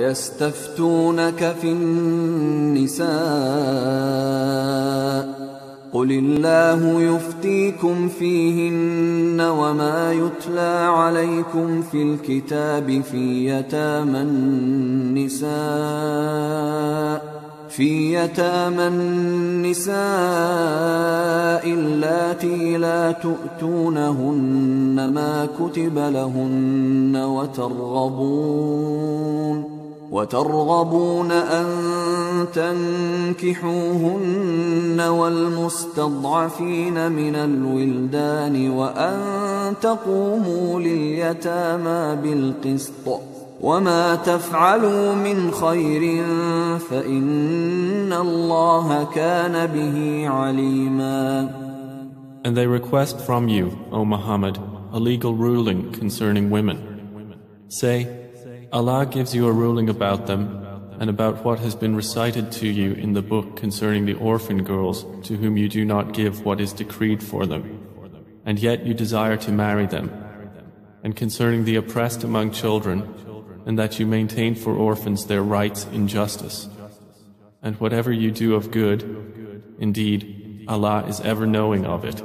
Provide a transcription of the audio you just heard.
يستفتونك في النساء قل الله يفتيكم فيهن وما يتلى عليكم في الكتاب في يتامى النساء في يتامى النساء اللاتي لا تؤتونهن ما كتب لهن وترغبون وترغبون أن تنكحوهن والمستضعفين من الولدان وأن تقوموا لليتامى بالقسط وما تفعلوا من خير فإن الله كان به عليما And they request from you, O Muhammad, a legal ruling concerning women. Say, Allah gives you a ruling about them and about what has been recited to you in the book concerning the orphan girls to whom you do not give what is decreed for them, and yet you desire to marry them, and concerning the oppressed among children, and that you maintain for orphans their rights in justice. And whatever you do of good, indeed, Allah is ever knowing of it.